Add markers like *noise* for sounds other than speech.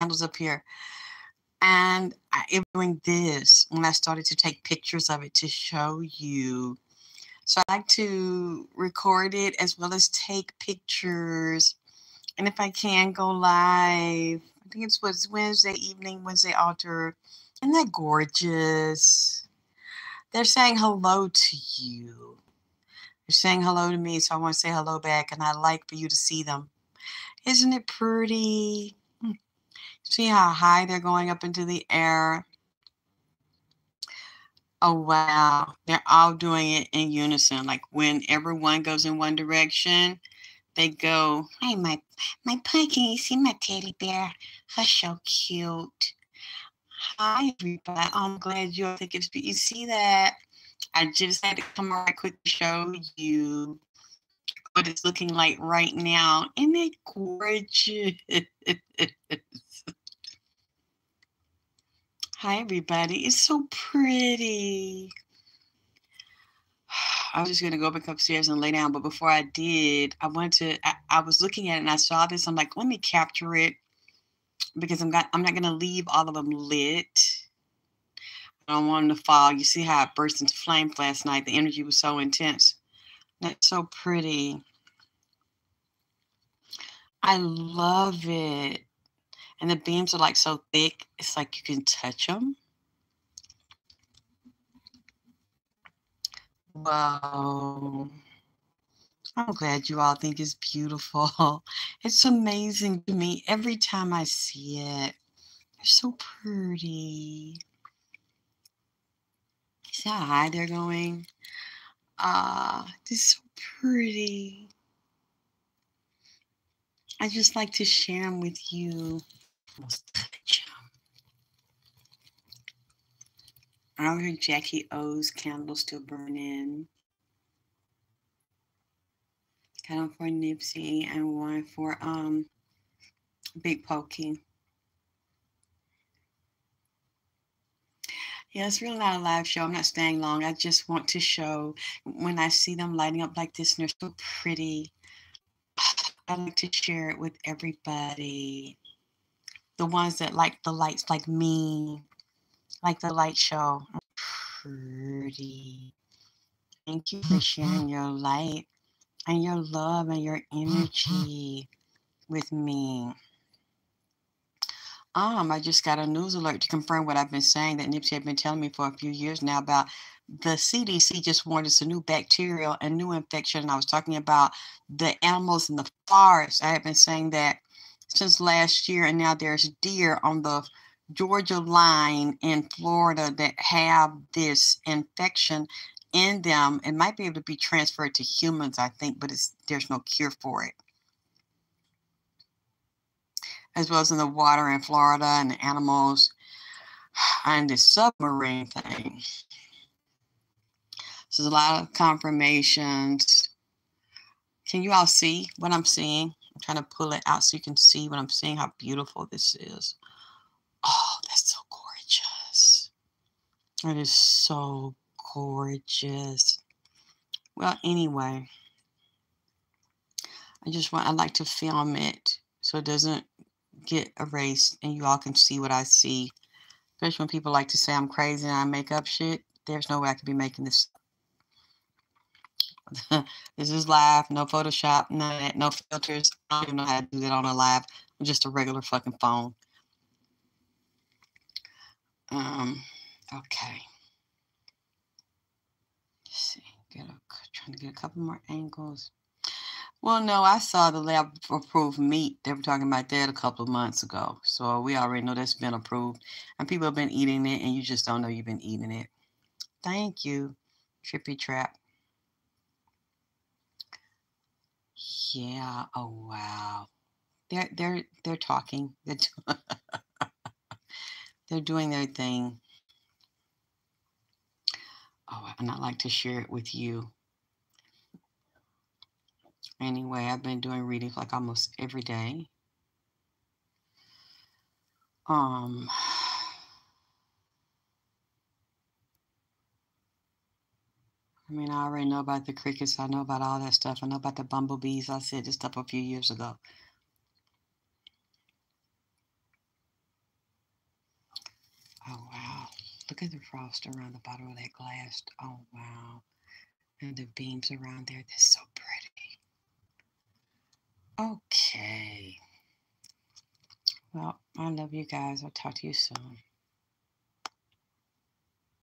candles up here. And I am doing this when I started to take pictures of it to show you. So I like to record it as well as take pictures. And if I can go live, I think it's was Wednesday evening, Wednesday altar. Isn't that gorgeous? They're saying hello to you. They're saying hello to me, so I want to say hello back, and I'd like for you to see them. Isn't it pretty? See how high they're going up into the air? Oh, wow. They're all doing it in unison. Like when everyone goes in one direction, they go, Hey, my, my pumpkin, you see my teddy bear? That's so cute. Hi, everybody. I'm glad you think it's, you see that? I just had to come right quick to show you what it's looking like right now. Isn't it gorgeous? *laughs* Hi, everybody. It's so pretty. *sighs* I was just gonna go back upstairs and lay down, but before I did, I wanted to. I, I was looking at it and I saw this. I'm like, let me capture it because I'm got. I'm not gonna leave all of them lit. I don't want them to fall. You see how it burst into flames last night. The energy was so intense. That's so pretty. I love it. And the beams are like so thick, it's like you can touch them. Wow. I'm glad you all think it's beautiful. *laughs* It's amazing to me every time I see it. They're so pretty. See how high they're going? Ah, uh, this is so pretty. I just like to share them with you. I don't hear Jackie O's candle still burning. Candle for Nipsey and one for um Big Pokey. Yeah, it's really not a live show. I'm not staying long. I just want to show when I see them lighting up like this and they're so pretty. I like to share it with everybody. The ones that like the lights, like me, like the light show. Pretty. Thank you for sharing your light and your love and your energy with me. Um, I just got a news alert to confirm what I've been saying that Nipsey had been telling me for a few years now about the CDC just warned us a new bacterial and new infection. And I was talking about the animals in the forest. I have been saying that since last year, and now there's deer on the Georgia line in Florida that have this infection in them. It might be able to be transferred to humans, I think, but it's there's no cure for it as well as in the water in Florida and the animals and the submarine thing. So there's a lot of confirmations. Can you all see what I'm seeing? Trying to pull it out so you can see what I'm seeing, how beautiful this is. Oh, that's so gorgeous. It is so gorgeous. Well, anyway, I just want, I like to film it so it doesn't get erased and you all can see what I see. Especially when people like to say I'm crazy and I make up shit. There's no way I could be making this. *laughs* this is live, no Photoshop, none of that, no filters. I don't even know how to do that on a live. I'm just a regular fucking phone. Um, okay. Let's see. Get a, trying to get a couple more angles. Well, no, I saw the lab approved meat. They were talking about that a couple of months ago. So we already know that's been approved. And people have been eating it, and you just don't know you've been eating it. Thank you, Trippy Trap. Yeah. Oh wow. They're they're they're talking. They're, do- *laughs* they're doing their thing. Oh, and I'd like to share it with you. Anyway, I've been doing readings like almost every day. Um, I mean, I already know about the crickets. I know about all that stuff. I know about the bumblebees. I said this stuff a few years ago. Oh, wow. Look at the frost around the bottom of that glass. Oh, wow. And the beams around there. They're so pretty. Okay. Well, I love you guys. I'll talk to you soon.